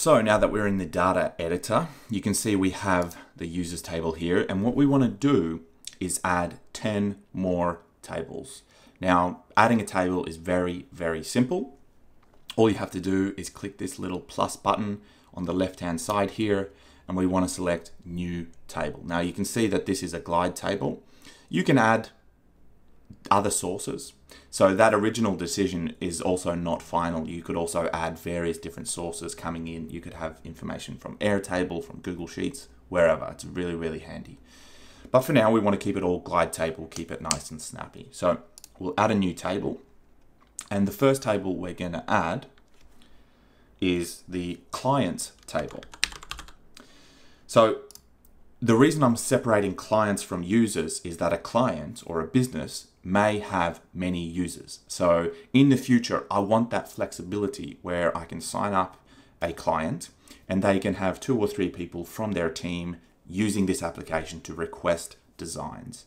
so now that we're in the data editor, you can see we have the users table here. And what we want to do is add 10 more tables. Now, adding a table is very, very simple. All you have to do is click this little plus button on the left-hand side here, and we want to select new table. Now you can see that this is a glide table. You can add other sources. So that original decision is also not final. You could also add various different sources coming in. You could have information from Airtable, from Google Sheets, wherever. It's really, really handy. But for now, we want to keep it all glide table, keep it nice and snappy. So we'll add a new table. And the first table we're going to add is the clients table. So the reason I'm separating clients from users is that a client or a business may have many users. So in the future, I want that flexibility where I can sign up a client and they can have two or three people from their team using this application to request designs.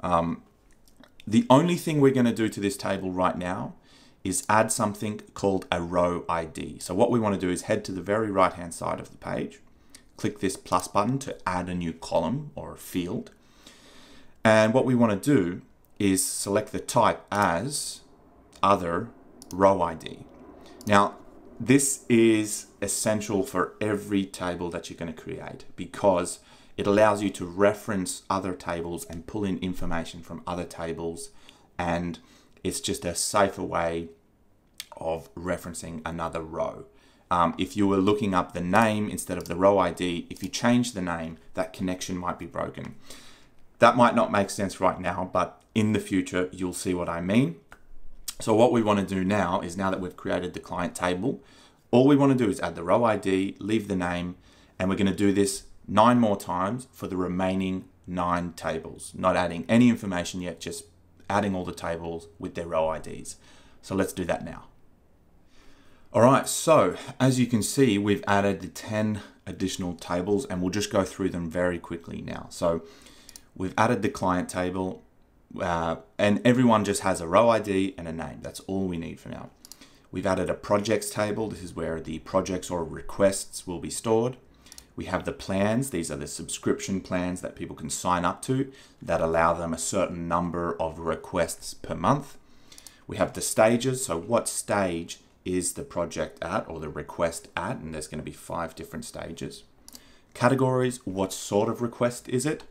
Um, the only thing we're going to do to this table right now is add something called a row ID. So what we want to do is head to the very right hand side of the page, click this plus button to add a new column or field. And what we want to do is select the type as other row ID. Now, this is essential for every table that you're going to create because it allows you to reference other tables and pull in information from other tables and it's just a safer way of referencing another row. Um, if you were looking up the name instead of the row ID, if you change the name, that connection might be broken. That might not make sense right now, but in the future, you'll see what I mean. So what we want to do now is now that we've created the client table, all we want to do is add the row ID, leave the name, and we're going to do this nine more times for the remaining nine tables. Not adding any information yet, just adding all the tables with their row IDs. So let's do that now. All right, so as you can see, we've added the 10 additional tables and we'll just go through them very quickly now. So we've added the client table uh, and everyone just has a row ID and a name. That's all we need for now. We've added a projects table. This is where the projects or requests will be stored. We have the plans. These are the subscription plans that people can sign up to that allow them a certain number of requests per month. We have the stages. So what stage is the project at or the request at? And there's going to be five different stages. Categories, what sort of request is it?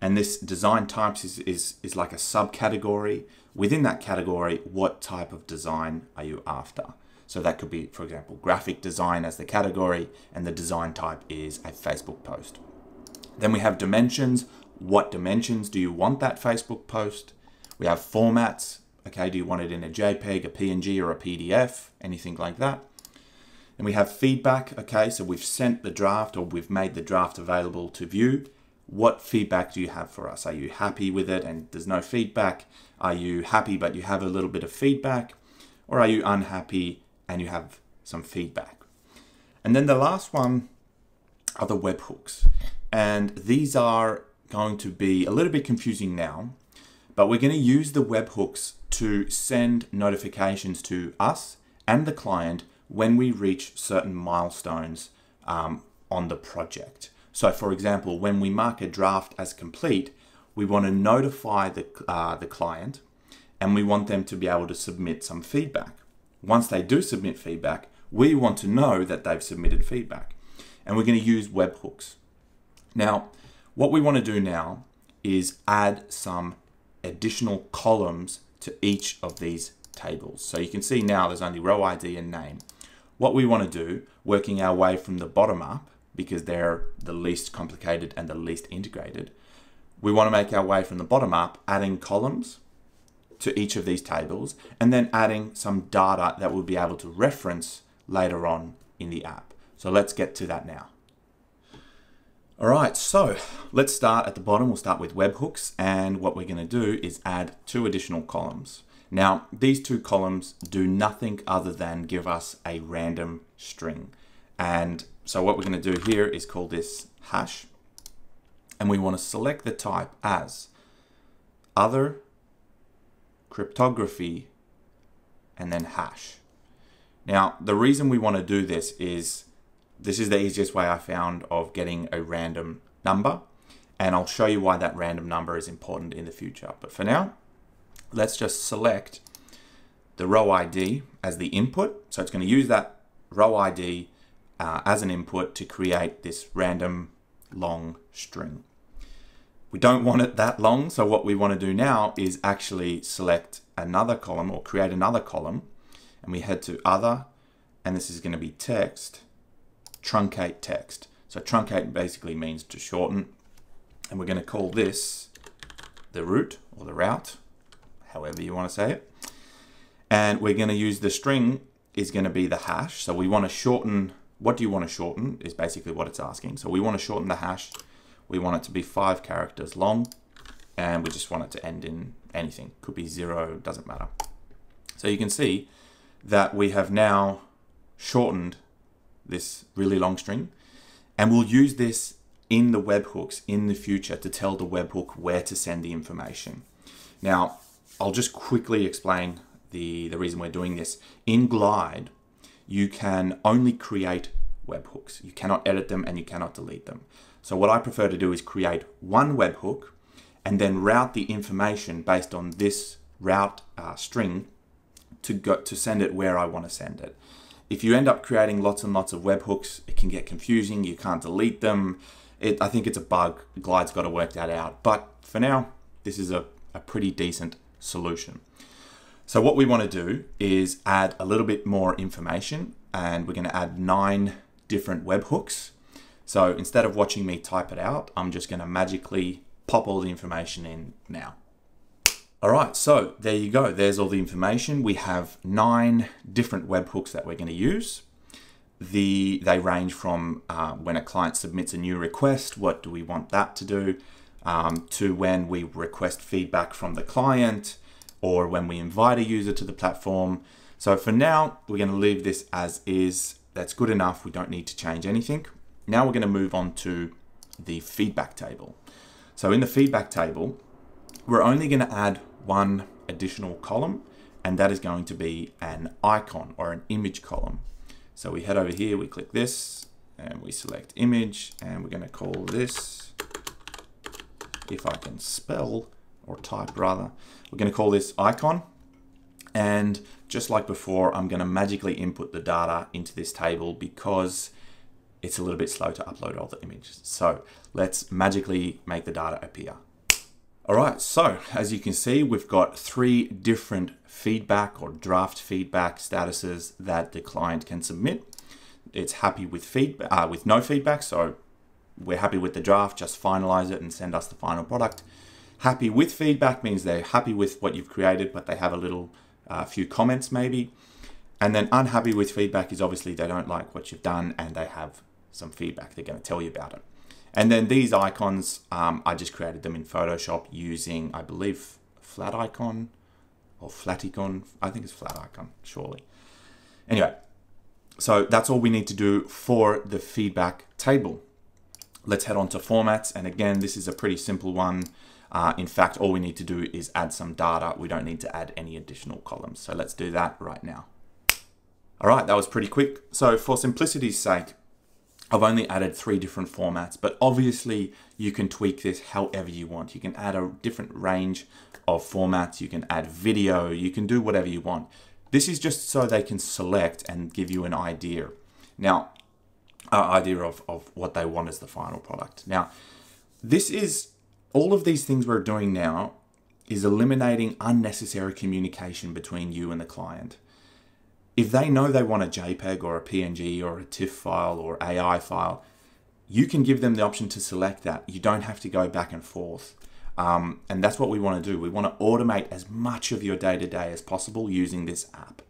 And this design types is, is, is like a subcategory. Within that category, what type of design are you after? So that could be, for example, graphic design as the category, and the design type is a Facebook post. Then we have dimensions. What dimensions do you want that Facebook post? We have formats. Okay, do you want it in a JPEG, a PNG, or a PDF? Anything like that. And we have feedback. Okay, so we've sent the draft or we've made the draft available to view. What feedback do you have for us? Are you happy with it and there's no feedback? Are you happy but you have a little bit of feedback? Or are you unhappy and you have some feedback. And then the last one are the webhooks. And these are going to be a little bit confusing now, but we're going to use the webhooks to send notifications to us and the client when we reach certain milestones um, on the project. So for example, when we mark a draft as complete, we want to notify the, uh, the client and we want them to be able to submit some feedback once they do submit feedback, we want to know that they've submitted feedback. And we're going to use webhooks. Now, what we want to do now is add some additional columns to each of these tables. So you can see now there's only row ID and name. What we want to do, working our way from the bottom up, because they're the least complicated and the least integrated, we want to make our way from the bottom up, adding columns to each of these tables and then adding some data that we'll be able to reference later on in the app. So let's get to that now. All right, so let's start at the bottom. We'll start with webhooks and what we're gonna do is add two additional columns. Now, these two columns do nothing other than give us a random string. And so what we're gonna do here is call this hash and we wanna select the type as other cryptography, and then hash. Now, the reason we want to do this is this is the easiest way I found of getting a random number. And I'll show you why that random number is important in the future. But for now, let's just select the row ID as the input. So it's going to use that row ID uh, as an input to create this random long string. We don't want it that long, so what we want to do now is actually select another column or create another column, and we head to Other, and this is going to be Text, Truncate Text. So truncate basically means to shorten, and we're going to call this the root or the route, however you want to say it. And we're going to use the string is going to be the hash. So we want to shorten, what do you want to shorten is basically what it's asking. So we want to shorten the hash. We want it to be five characters long and we just want it to end in anything. Could be zero, doesn't matter. So you can see that we have now shortened this really long string and we'll use this in the webhooks in the future to tell the webhook where to send the information. Now, I'll just quickly explain the, the reason we're doing this. In Glide, you can only create webhooks. You cannot edit them and you cannot delete them. So what I prefer to do is create one webhook and then route the information based on this route uh, string to go to send it where I want to send it. If you end up creating lots and lots of webhooks, it can get confusing. You can't delete them. It, I think it's a bug. Glide's got to work that out. But for now, this is a, a pretty decent solution. So what we want to do is add a little bit more information and we're going to add nine different webhooks. So instead of watching me type it out, I'm just going to magically pop all the information in now. All right, so there you go. There's all the information. We have nine different webhooks that we're going to use. The They range from uh, when a client submits a new request, what do we want that to do, um, to when we request feedback from the client, or when we invite a user to the platform. So for now, we're going to leave this as is. That's good enough. We don't need to change anything. Now we're going to move on to the feedback table. So in the feedback table, we're only going to add one additional column, and that is going to be an icon or an image column. So we head over here, we click this, and we select image, and we're going to call this, if I can spell, or type rather. We're going to call this icon. And just like before, I'm going to magically input the data into this table because it's a little bit slow to upload all the images. So let's magically make the data appear. All right, so as you can see, we've got three different feedback or draft feedback statuses that the client can submit. It's happy with feedback, uh, with no feedback, so we're happy with the draft, just finalize it and send us the final product. Happy with feedback means they're happy with what you've created, but they have a little uh, few comments maybe. And then unhappy with feedback is obviously they don't like what you've done and they have some feedback. They're going to tell you about it. And then these icons, um, I just created them in Photoshop using, I believe, flat icon or flat icon. I think it's flat icon, surely. Anyway, so that's all we need to do for the feedback table. Let's head on to formats. And again, this is a pretty simple one. Uh, in fact, all we need to do is add some data. We don't need to add any additional columns. So let's do that right now. All right, that was pretty quick. So for simplicity's sake, I've only added three different formats, but obviously you can tweak this however you want. You can add a different range of formats. You can add video, you can do whatever you want. This is just so they can select and give you an idea. Now, uh, idea of, of what they want as the final product. Now, this is all of these things we're doing now is eliminating unnecessary communication between you and the client. If they know they want a JPEG or a PNG or a TIFF file or AI file, you can give them the option to select that. You don't have to go back and forth. Um, and that's what we want to do. We want to automate as much of your day to day as possible using this app.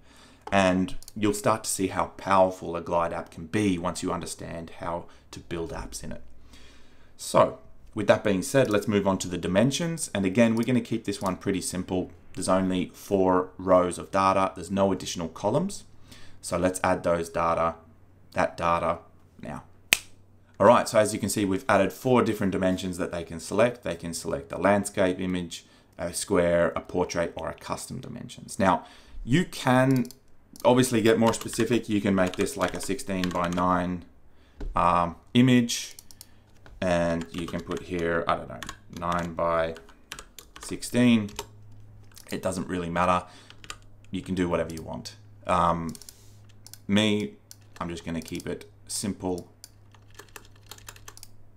And you'll start to see how powerful a Glide app can be once you understand how to build apps in it. So, with that being said, let's move on to the dimensions. And again, we're going to keep this one pretty simple. There's only four rows of data. There's no additional columns. So let's add those data, that data now. All right, so as you can see, we've added four different dimensions that they can select. They can select a landscape image, a square, a portrait, or a custom dimensions. Now, you can obviously get more specific. You can make this like a 16 by 9 um, image, and you can put here, I don't know, 9 by 16. It doesn't really matter. You can do whatever you want. Um, me, I'm just going to keep it simple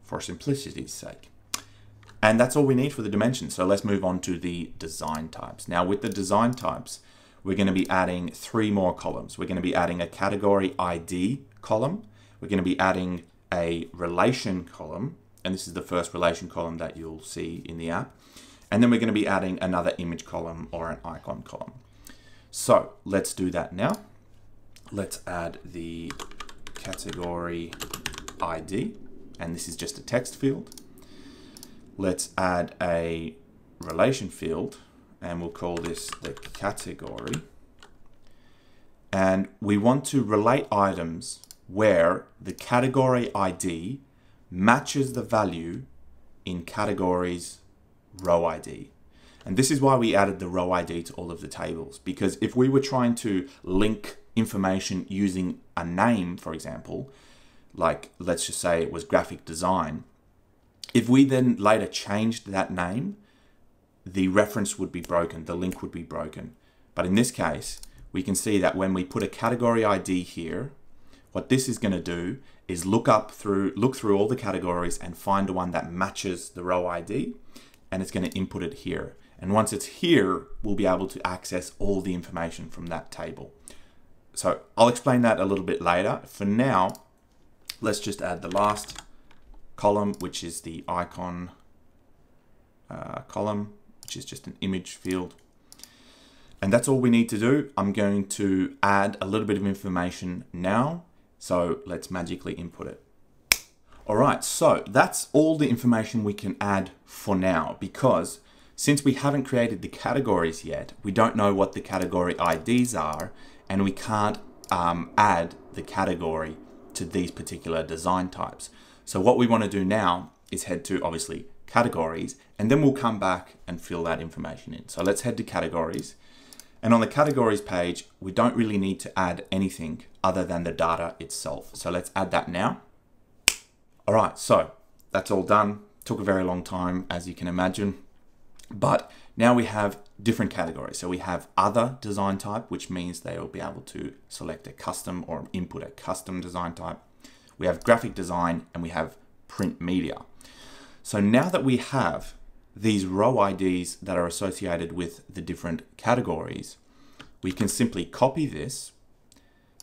for simplicity's sake. And that's all we need for the dimensions. So let's move on to the design types. Now with the design types, we're going to be adding three more columns. We're going to be adding a category ID column. We're going to be adding a relation column. And this is the first relation column that you'll see in the app. And then we're going to be adding another image column or an icon column. So let's do that now. Let's add the category ID. And this is just a text field let's add a relation field and we'll call this the category. And we want to relate items where the category ID matches the value in categories row ID. And this is why we added the row ID to all of the tables, because if we were trying to link information using a name, for example, like let's just say it was graphic design, if we then later changed that name, the reference would be broken, the link would be broken. But in this case, we can see that when we put a category ID here, what this is going to do is look up through look through all the categories and find the one that matches the row ID and it's going to input it here. And once it's here, we'll be able to access all the information from that table. So I'll explain that a little bit later. For now, let's just add the last column, which is the icon uh, column, which is just an image field. And that's all we need to do. I'm going to add a little bit of information now. So let's magically input it. All right, so that's all the information we can add for now because since we haven't created the categories yet, we don't know what the category IDs are and we can't um, add the category to these particular design types. So what we want to do now is head to obviously categories and then we'll come back and fill that information in. So let's head to categories. And on the categories page, we don't really need to add anything other than the data itself. So let's add that now. All right, so that's all done. Took a very long time, as you can imagine. But now we have different categories. So we have other design type, which means they will be able to select a custom or input a custom design type we have graphic design, and we have print media. So now that we have these row IDs that are associated with the different categories, we can simply copy this,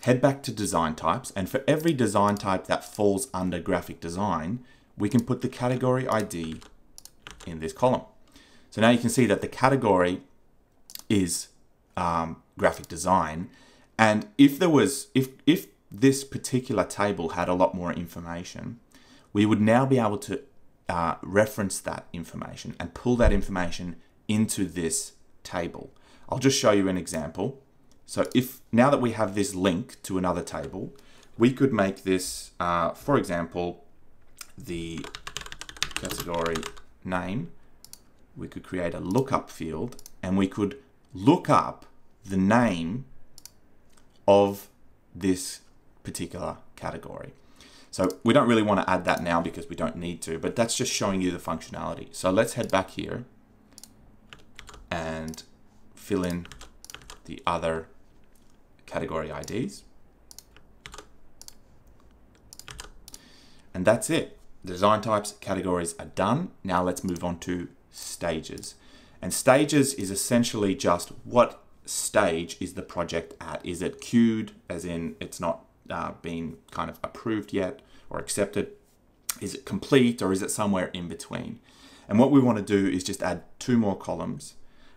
head back to design types, and for every design type that falls under graphic design, we can put the category ID in this column. So now you can see that the category is um, graphic design. And if there was, if, if this particular table had a lot more information, we would now be able to uh, reference that information and pull that information into this table. I'll just show you an example. So if now that we have this link to another table, we could make this, uh, for example, the category name. We could create a lookup field and we could look up the name of this particular category. So we don't really want to add that now because we don't need to, but that's just showing you the functionality. So let's head back here and fill in the other category IDs. And that's it. Design types, categories are done. Now let's move on to stages. And stages is essentially just what stage is the project at? Is it queued, as in it's not uh, been kind of approved yet or accepted? Is it complete or is it somewhere in between? And what we want to do is just add two more columns.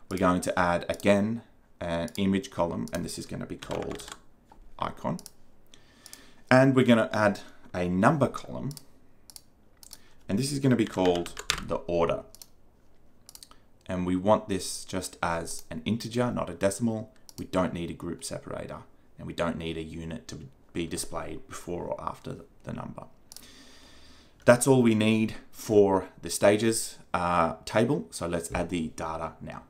We're going to add again an image column and this is going to be called icon. And we're going to add a number column and this is going to be called the order. And we want this just as an integer, not a decimal. We don't need a group separator and we don't need a unit to be displayed before or after the number. That's all we need for the stages uh, table. So let's add the data now.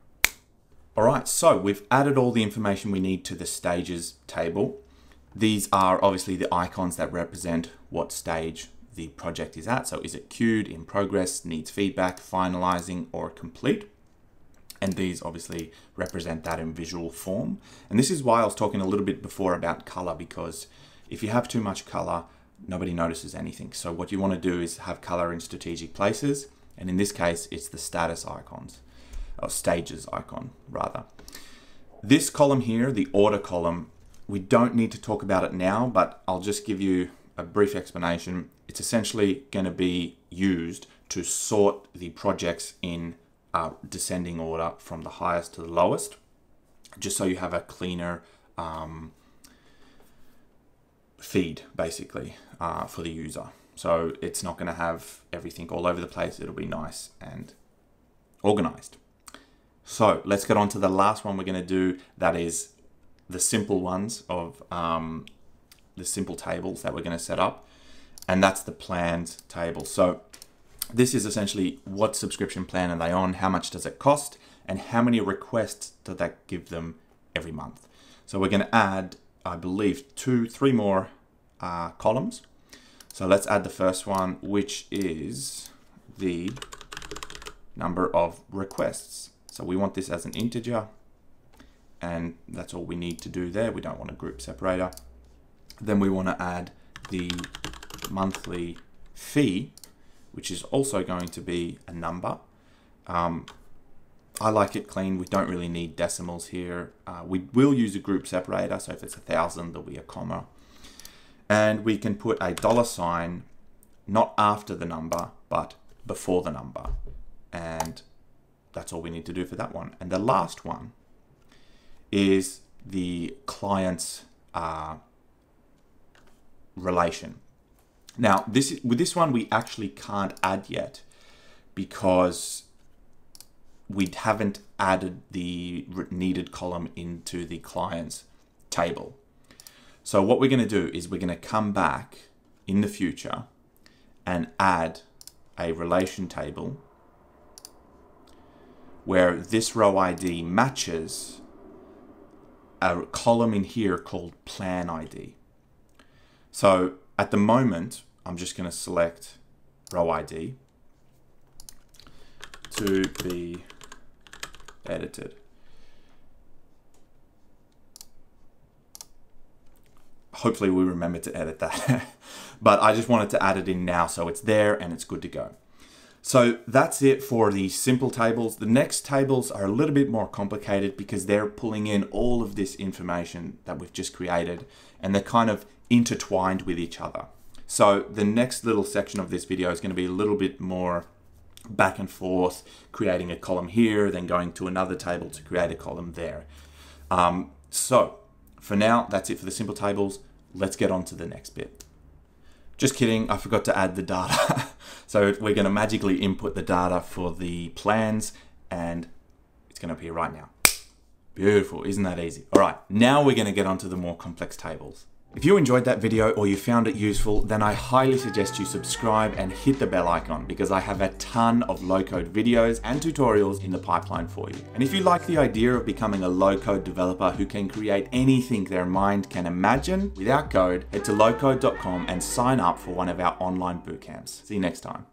All right, so we've added all the information we need to the stages table. These are obviously the icons that represent what stage the project is at. So is it queued, in progress, needs feedback, finalizing, or complete? And these obviously represent that in visual form. And this is why I was talking a little bit before about color, because if you have too much color, nobody notices anything. So what you want to do is have color in strategic places. And in this case, it's the status icons, or stages icon rather. This column here, the order column, we don't need to talk about it now, but I'll just give you a brief explanation. It's essentially going to be used to sort the projects in a descending order from the highest to the lowest, just so you have a cleaner um, feed, basically, uh, for the user. So it's not going to have everything all over the place. It'll be nice and organized. So let's get on to the last one we're going to do. That is the simple ones of um, the simple tables that we're going to set up. And that's the plans table. So this is essentially what subscription plan are they on, how much does it cost, and how many requests does that give them every month. So we're going to add, I believe, two, three more uh, columns. So let's add the first one, which is the number of requests. So we want this as an integer and that's all we need to do there. We don't want a group separator. Then we want to add the monthly fee, which is also going to be a number. Um, I like it clean. We don't really need decimals here. Uh, we will use a group separator. So if it's a thousand, there'll be a comma. And we can put a dollar sign, not after the number, but before the number. And that's all we need to do for that one. And the last one is the client's uh, relation. Now, this with this one, we actually can't add yet because we haven't added the needed column into the client's table. So what we're going to do is we're going to come back in the future and add a relation table where this row ID matches a column in here called plan ID. So at the moment, I'm just going to select row ID to be edited. Hopefully we remember to edit that. but I just wanted to add it in now so it's there and it's good to go. So that's it for the simple tables. The next tables are a little bit more complicated because they're pulling in all of this information that we've just created and they're kind of intertwined with each other. So the next little section of this video is going to be a little bit more back and forth, creating a column here, then going to another table to create a column there. Um, so for now, that's it for the simple tables. Let's get on to the next bit. Just kidding, I forgot to add the data. so we're gonna magically input the data for the plans and it's gonna appear right now. Beautiful, isn't that easy? All right, now we're gonna get onto the more complex tables. If you enjoyed that video or you found it useful, then I highly suggest you subscribe and hit the bell icon because I have a ton of low-code videos and tutorials in the pipeline for you. And if you like the idea of becoming a low-code developer who can create anything their mind can imagine without code, head to loqode.com and sign up for one of our online bootcamps. See you next time.